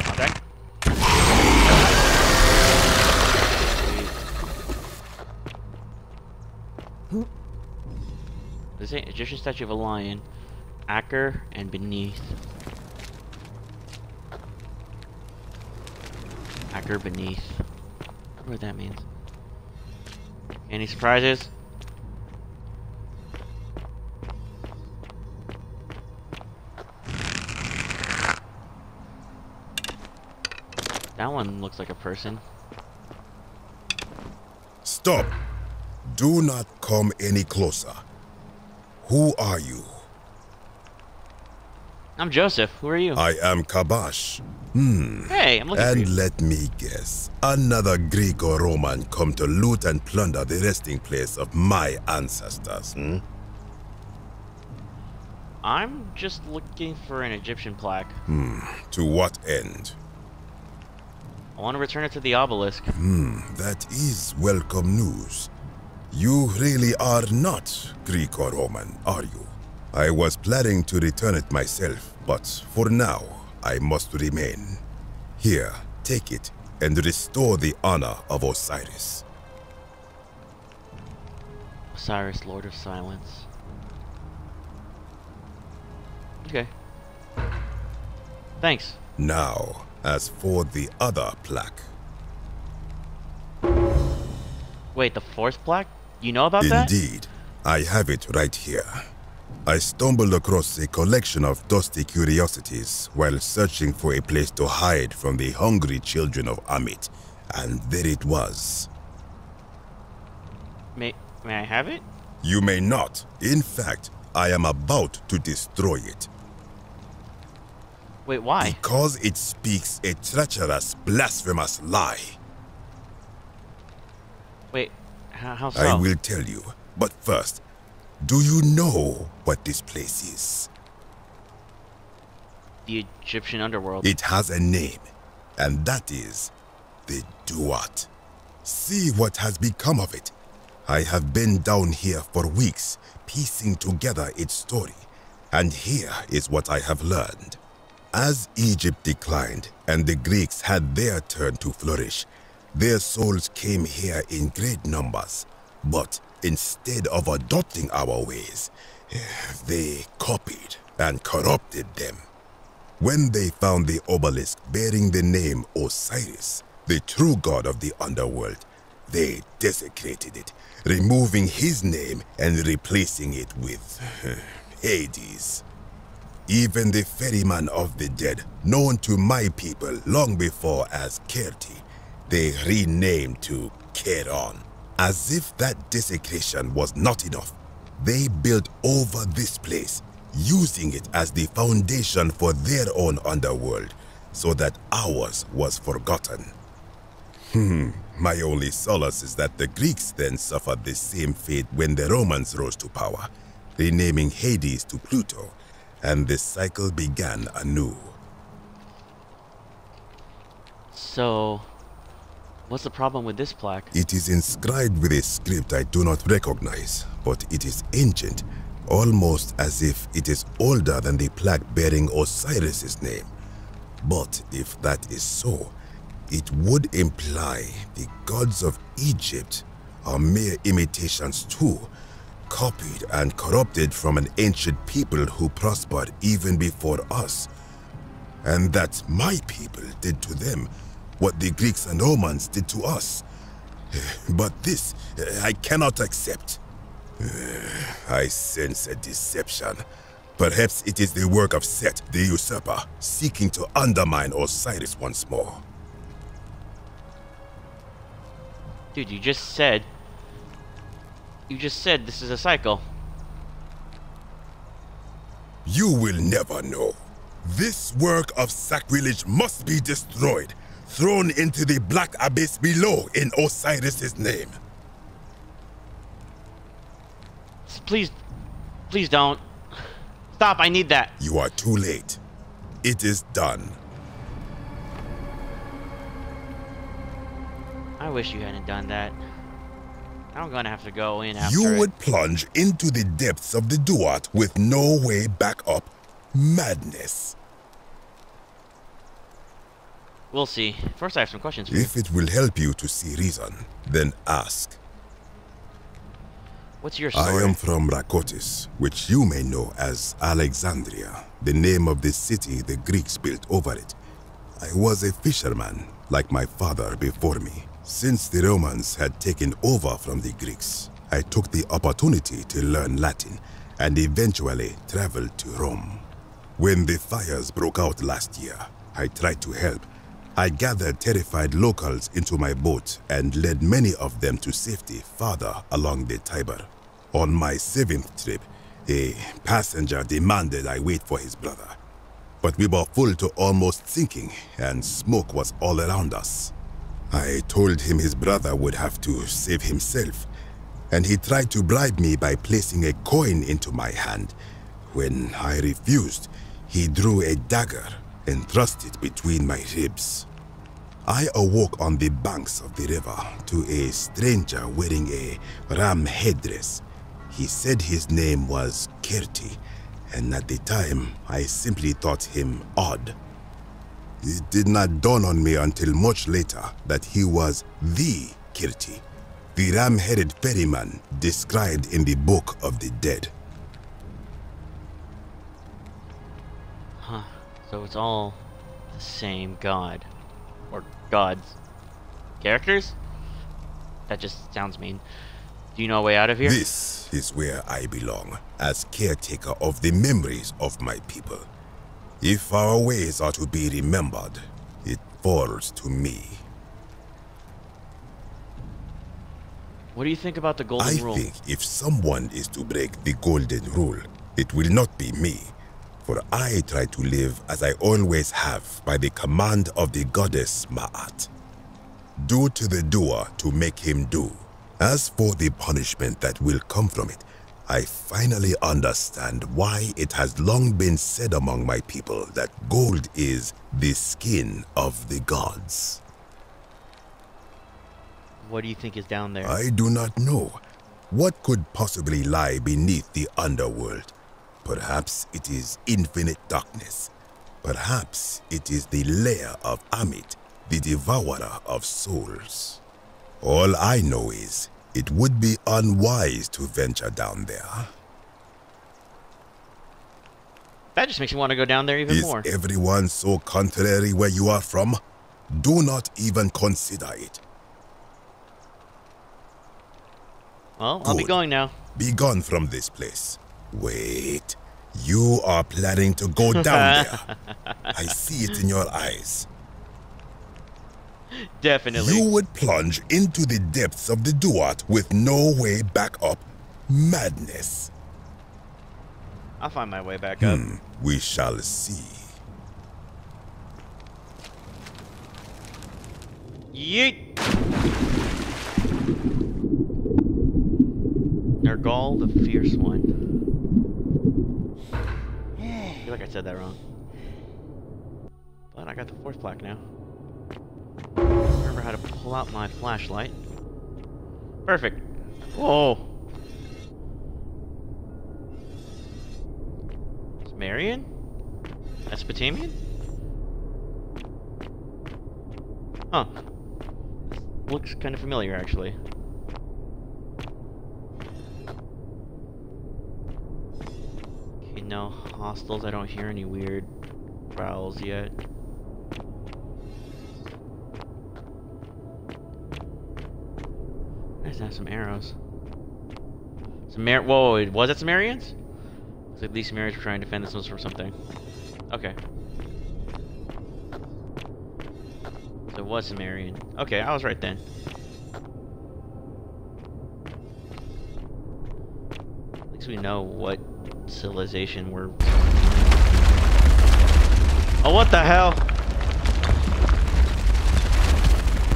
Contact. Sweet. This ain't Egyptian statue of a lion, Aker and beneath. Aker beneath. What that means. Any surprises? That one looks like a person. Stop! Do not come any closer. Who are you? I'm Joseph. Who are you? I am Khabash. Hmm. Hey, I'm looking for And let me guess. Another Greek or Roman come to loot and plunder the resting place of my ancestors, hmm? I'm just looking for an Egyptian plaque. Hmm. To what end? I want to return it to the obelisk. Hmm. That is welcome news. You really are not Greek or Roman, are you? I was planning to return it myself, but for now, I must remain. Here, take it and restore the honor of Osiris. Osiris, Lord of Silence. Okay. Thanks. Now, as for the other plaque, Wait, the fourth plaque? You know about that? indeed, I have it right here. I stumbled across a collection of dusty curiosities while searching for a place to hide from the hungry children of Ammit, and there it was. May May I have it? You may not. In fact, I am about to destroy it. Wait, why? Because it speaks a treacherous, blasphemous lie. Wait, how, how so? I will tell you. But first, do you know what this place is? The Egyptian underworld. It has a name, and that is the Duat. See what has become of it. I have been down here for weeks, piecing together its story, And here is what I have learned. As Egypt declined and the Greeks had their turn to flourish, their souls came here in great numbers. But instead of adopting our ways, eh, they copied and corrupted them. When they found the obelisk bearing the name Osiris, the true god of the underworld, they desecrated it, removing his name and replacing it with eh, Hades. Even the ferryman of the dead, known to my people long before as Kerti, they renamed to Charon. As if that desecration was not enough, they built over this place, using it as the foundation for their own underworld, so that ours was forgotten. Hmm, my only solace is that the Greeks then suffered the same fate when the Romans rose to power, renaming Hades to Pluto, and the cycle began anew. So, what's the problem with this plaque? It is inscribed with a script I do not recognize, but it is ancient, almost as if it is older than the plaque bearing Osiris's name. But if that is so, it would imply the gods of Egypt are mere imitations too, copied and corrupted from an ancient people who prospered even before us. And that my people did to them what the Greeks and Romans did to us. But this I cannot accept. I sense a deception. Perhaps it is the work of Set, the usurper, seeking to undermine Osiris once more. Dude, you just said... You just said this is a cycle. You will never know. This work of sacrilege must be destroyed, thrown into the black abyss below in Osiris's name. Please, please don't. Stop, I need that. You are too late. It is done. I wish you hadn't done that. I'm gonna have to go in after You it. would plunge into the depths of the Duat with no way back up. Madness. We'll see. First, I have some questions for you. If it will help you to see reason, then ask. What's your story? I am from Rakotis, which you may know as Alexandria, the name of the city the Greeks built over it. I was a fisherman, like my father before me. Since the Romans had taken over from the Greeks, I took the opportunity to learn Latin and eventually traveled to Rome. When the fires broke out last year, I tried to help. I gathered terrified locals into my boat and led many of them to safety farther along the Tiber. On my seventh trip, a passenger demanded I wait for his brother. But we were full to almost sinking, and smoke was all around us. I told him his brother would have to save himself, and he tried to bribe me by placing a coin into my hand. When I refused, he drew a dagger and thrust it between my ribs. I awoke on the banks of the river to a stranger wearing a ram headdress. He said his name was Kerti, and at the time I simply thought him odd. It did not dawn on me until much later that he was the Kirti, the ram-headed ferryman described in the Book of the Dead. Huh. So it's all the same god. Or gods. Characters? That just sounds mean. Do you know a way out of here? This is where I belong, as caretaker of the memories of my people. If our ways are to be remembered, it falls to me. What do you think about the golden I rule? I think if someone is to break the golden rule, it will not be me. For I try to live as I always have by the command of the goddess Ma'at. Do to the doer to make him do. As for the punishment that will come from it, I finally understand why it has long been said among my people that gold is the skin of the gods. What do you think is down there? I do not know. What could possibly lie beneath the underworld? Perhaps it is infinite darkness. Perhaps it is the lair of Ammit, the devourer of souls. All I know is it would be unwise to venture down there. That just makes me want to go down there even Is more. everyone so contrary where you are from? Do not even consider it. Well, I'll be going now. Be gone from this place. Wait. You are planning to go down there. I see it in your eyes. Definitely. You would plunge into the depths of the Duat with no way back up. Madness. I'll find my way back up. Hmm, we shall see. Yeet! Nergal the Fierce One. I feel like I said that wrong. But I got the fourth plaque now. How to pull out my flashlight. Perfect. Whoa. It's Marion? Mesopotamian? Huh. Looks kind of familiar, actually. Okay, no hostiles. I don't hear any weird growls yet. To have some arrows. Some Mar- Whoa, wait, was that Sumerians? Looks like these Sumerians were trying to defend themselves from something. Okay. So it was Sumerian. Okay, I was right then. At least we know what civilization we're... Oh, what the hell?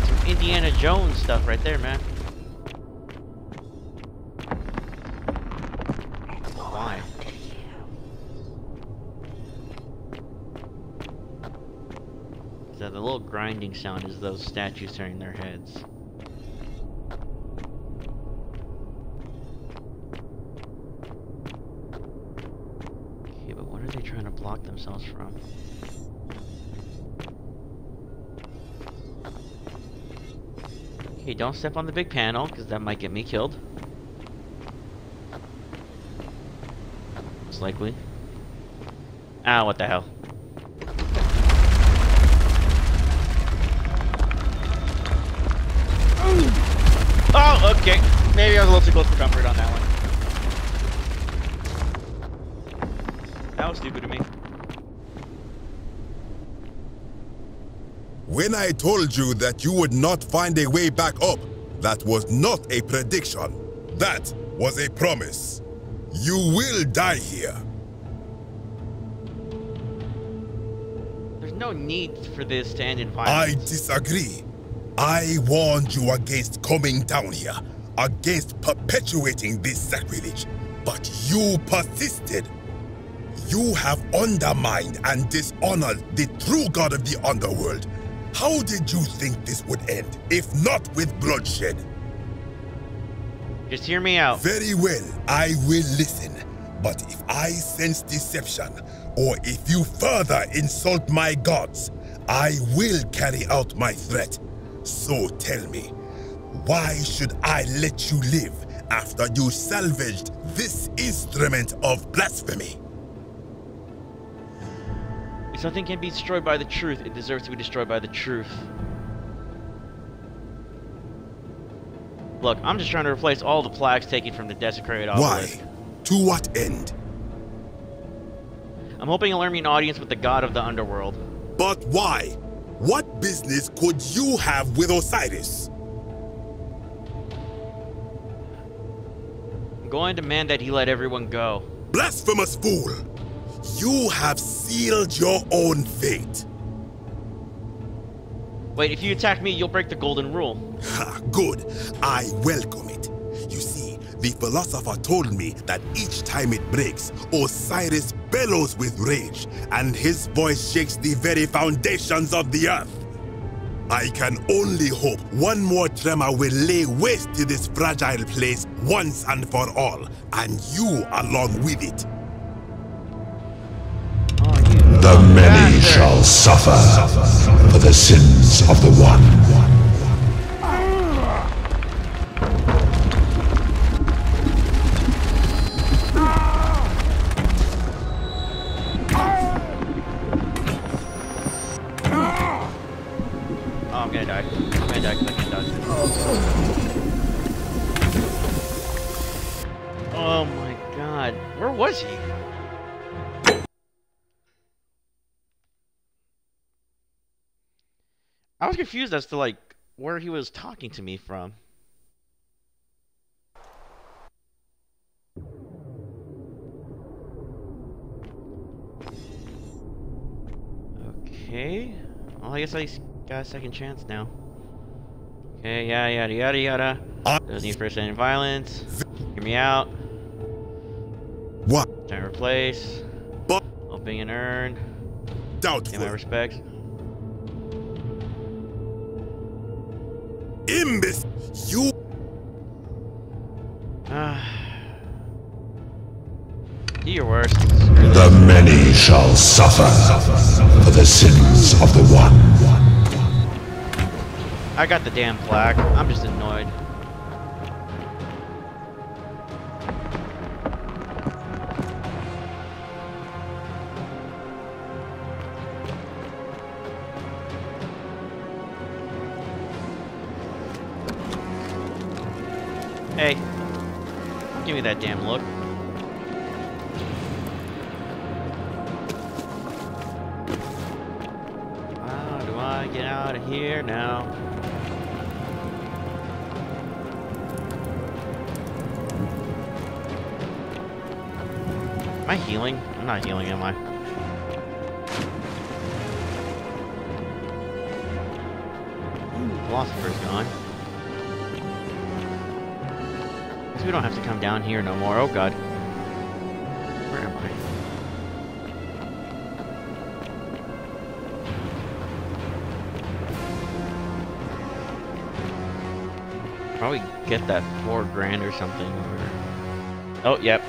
Some Indiana Jones stuff right there, man. Why? So the little grinding sound is those statues turning their heads. Okay, but what are they trying to block themselves from? Okay, don't step on the big panel, because that might get me killed. Most likely. Ah, what the hell. Oh, okay. Maybe I was a little too close for comfort on that one. That was stupid of me. When I told you that you would not find a way back up, that was not a prediction. That was a promise. You will die here. There's no need for this to end in violence. I disagree. I warned you against coming down here, against perpetuating this sacrilege, but you persisted. You have undermined and dishonored the true god of the underworld. How did you think this would end, if not with bloodshed? Just hear me out. Very well, I will listen. But if I sense deception, or if you further insult my gods, I will carry out my threat. So tell me, why should I let you live after you salvaged this instrument of blasphemy? If something can be destroyed by the truth, it deserves to be destroyed by the truth. Look, I'm just trying to replace all the plaques taken from the desecrated obelisk. Why? To what end? I'm hoping to earn me an audience with the god of the underworld. But why? What business could you have with Osiris? I'm going to demand that he let everyone go. Blasphemous fool! You have sealed your own fate. Wait, if you attack me, you'll break the golden rule. Ha, good. I welcome it. The philosopher told me that each time it breaks, Osiris bellows with rage, and his voice shakes the very foundations of the earth. I can only hope one more tremor will lay waste to this fragile place once and for all, and you along with it. The many shall suffer for the sins of the one. Oh my god. Where was he? I was confused as to like where he was talking to me from. Okay. Well, I guess I got a second chance now. Okay, yeah, yada yada yada. Doesn't need first any violence. Hear me out. What? Time to replace. Hoping and earn. Doubtful. Get my respects. Imbis! You. Ah. Do your worst. The many shall suffer for the sins of the one. I got the damn plaque. I'm just annoyed. Hey, give me that damn look. Come down here no more. Oh god. Where am I? Probably get that four grand or something. Or... Oh, yep.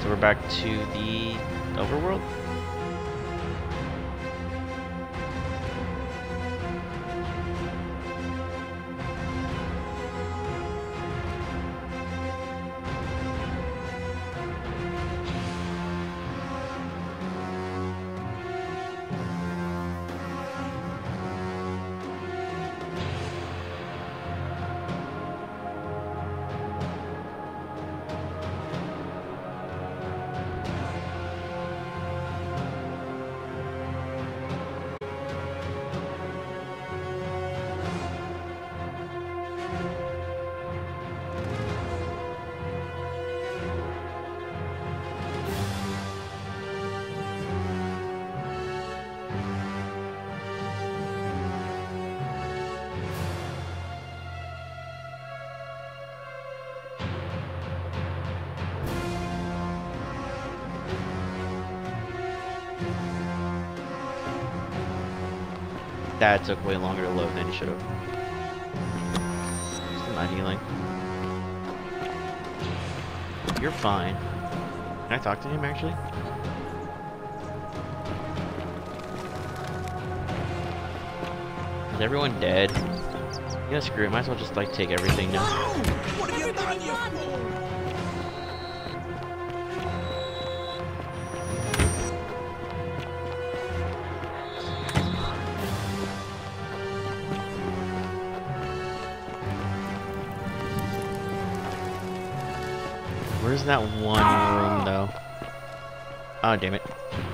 So we're back to the overworld. That took way longer to load than he should have. Not healing. You're fine. Can I talk to him actually? Is everyone dead? Yeah, screw it. Might as well just like take everything now. Oh damn it.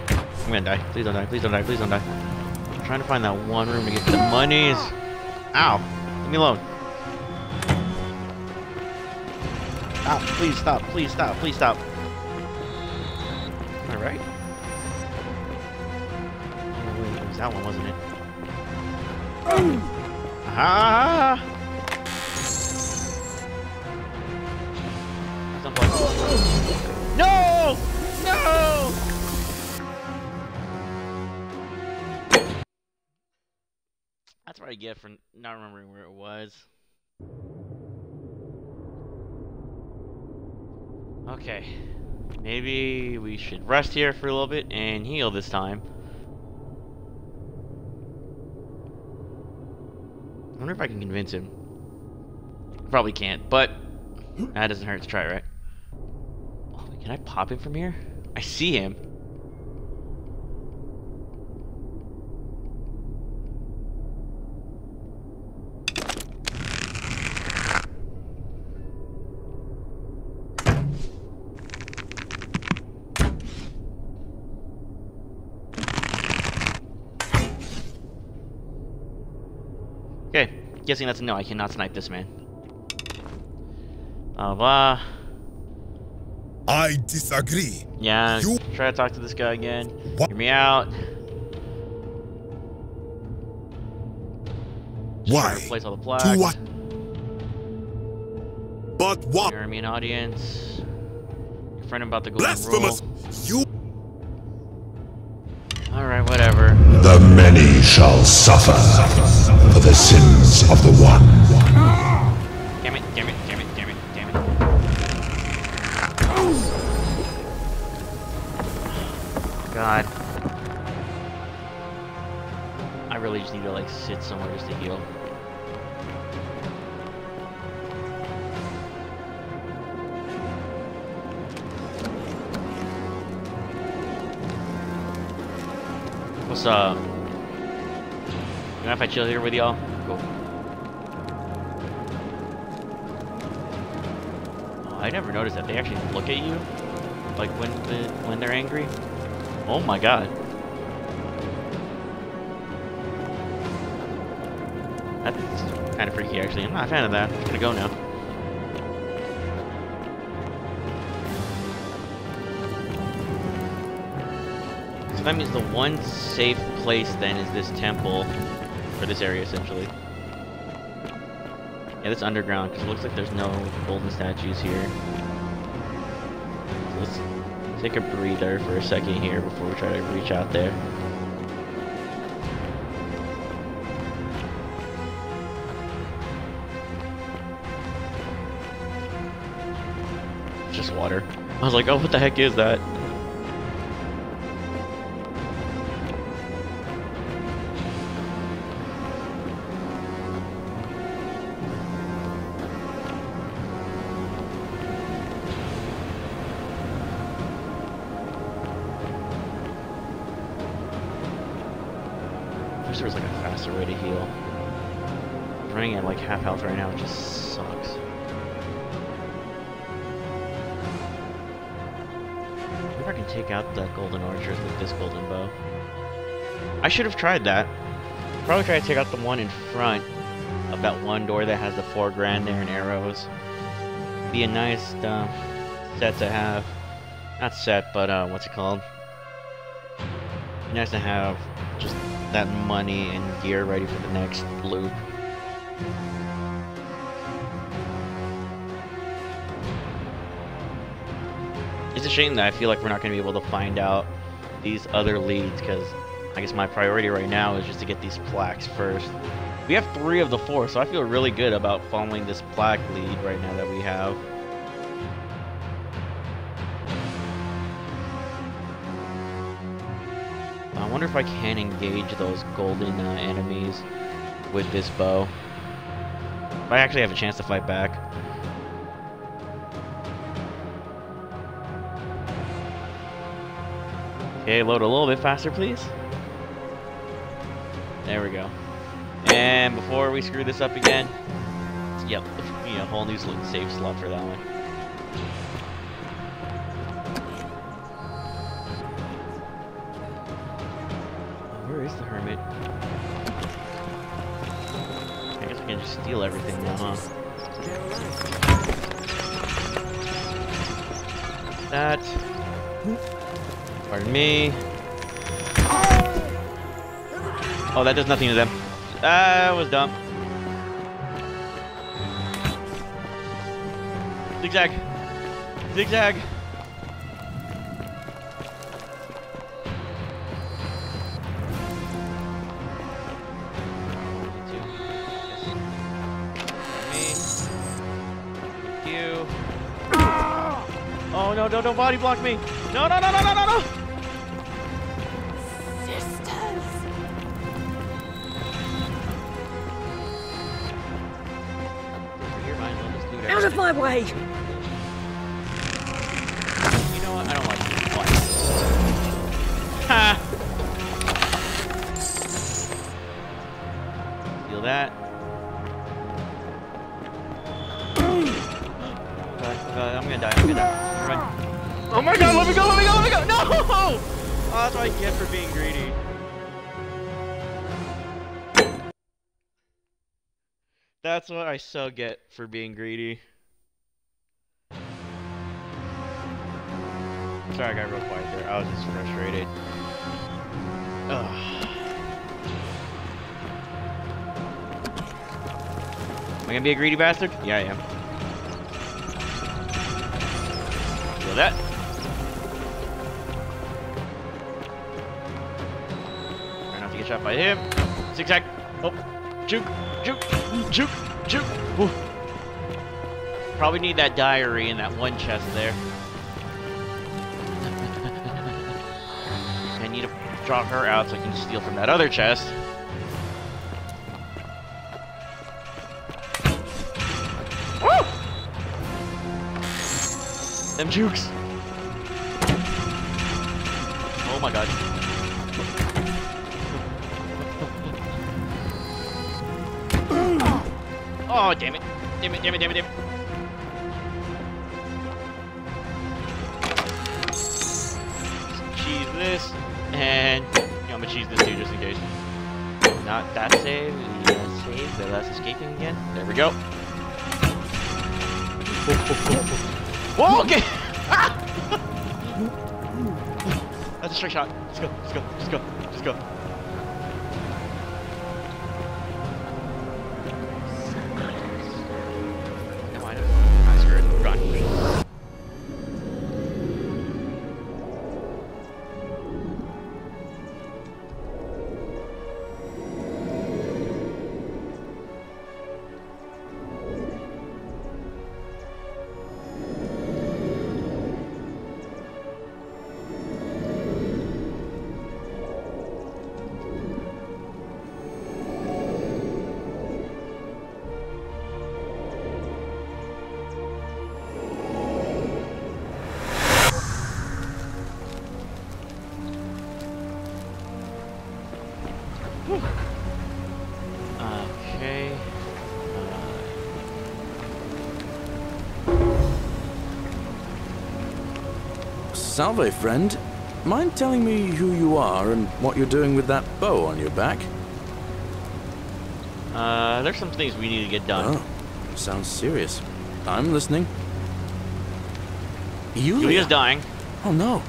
I'm gonna die. Please don't die. Please don't die. Please don't die. I'm trying to find that one room to get the monies. Ow! Leave me alone. Stop. Please stop. Please stop. Please stop. Alright. Oh, wait, it was that one, wasn't it? Ah! not remembering where it was. Okay. Maybe we should rest here for a little bit and heal this time. I wonder if I can convince him. Probably can't, but that doesn't hurt to try, right? Oh, can I pop him from here? I see him. Guessing that's a no. I cannot snipe this man. Blah blah. I disagree. Yeah, You- try to talk to this guy again. What? Hear me out. Just Why? Replace all the plaques. To what? But what? Hear me an audience. Confront him about the golden Blasphemous! rule. You The many shall suffer for the sins of the one. Damn it, damn it, damn it, damn it, damn it. God. I really just need to like sit somewhere just to heal. Up? You mind if I chill here with y'all? Cool. Oh, I never noticed that they actually look at you, like when the when they're angry. Oh my god. That's kind of freaky, actually. I'm not a fan of that. I'm gonna go now. That means the one safe place then is this temple, for this area essentially. Yeah, that's underground because it looks like there's no golden statues here. So let's take a breather for a second here before we try to reach out there. Just water. I was like, oh, what the heck is that? Wish there was like a faster way to heal. Running at like half health right now just sucks. Maybe I can take out the golden archers with this golden bow. I should have tried that. Probably try to take out the one in front of that one door that has the four grand there and arrows. Be a nice uh, set to have. Not set, but uh, what's it called? Be nice to have just that money and gear ready for the next loop. It's a shame that I feel like we're not going to be able to find out these other leads because I guess my priority right now is just to get these plaques first. We have three of the four, so I feel really good about following this plaque lead right now that we have. Wonder if I can engage those golden uh, enemies with this bow. If I actually have a chance to fight back. Okay, load a little bit faster, please. There we go. And before we screw this up again, yep, you know, whole new save slot for that one. Steal everything now, huh? That. Pardon me. Oh, that does nothing to them. That was dumb. Zigzag. Zigzag. you. Oh no, don't, don't body block me. No, no, no, no, no, no, no. Sisters. Out of my way. You know what? I don't like you. Ha! Feel that. Oh my god, let me go, let me go, let me go! No! Oh, that's what I get for being greedy. That's what I so get for being greedy. Sorry, I got real quiet there. I was just frustrated. Ugh. Am I gonna be a greedy bastard? Yeah, I am. Feel that? Shot by him. Zigzag. Oh. Juke. Juke. Juke. Juke. Ooh. Probably need that diary in that one chest there. I need to draw her out so I can steal from that other chest. Woo! Them jukes. Oh my god. Damn it. Damn it, damn it, damn it, damn it. Cheese this, and you I'm gonna cheese this too just in case. Not that save, uh, save, but that's escaping again. There we go. Whoa, okay! Ah! That's a straight shot. Let's go, let's go, let's go, let's go. Salve, friend. Mind telling me who you are and what you're doing with that bow on your back? Uh, there's some things we need to get done. Oh, sounds serious. I'm listening. Julia's dying. Oh no.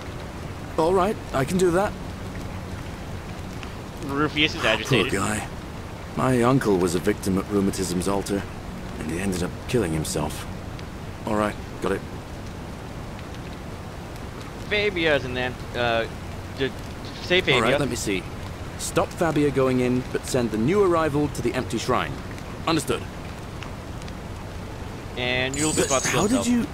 All right, I can do that. Rufius is Poor guy. My uncle was a victim at rheumatism's altar, and he ended up killing himself. All right, got it. Fabia's in there. Uh, say Fabia. All right, let me see. Stop Fabia going in, but send the new arrival to the empty shrine. Understood. And you'll be about to How did you?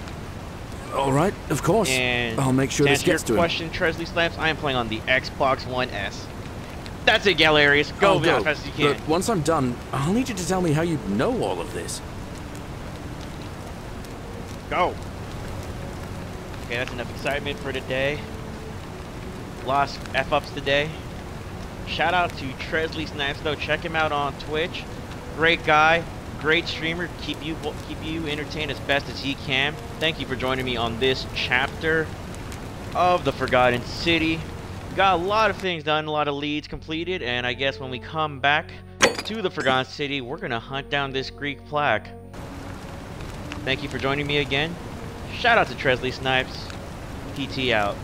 All right, of course. And I'll make sure this gets to your him. question, Tresley Slaps, I am playing on the Xbox One S. That's it, Galerius. Go I'll as fast as you can. But once I'm done, I'll need you to tell me how you know all of this. Go. Okay, that's enough excitement for today. Lost F ups today. Shout out to Tresley Snipes though. Check him out on Twitch. Great guy, great streamer. Keep you keep you entertained as best as he can. Thank you for joining me on this chapter of the Forgotten City. Got a lot of things done, a lot of leads completed, and I guess when we come back to the Forgotten City, we're gonna hunt down this Greek plaque. Thank you for joining me again. Shout out to Tresley Snipes. PT out.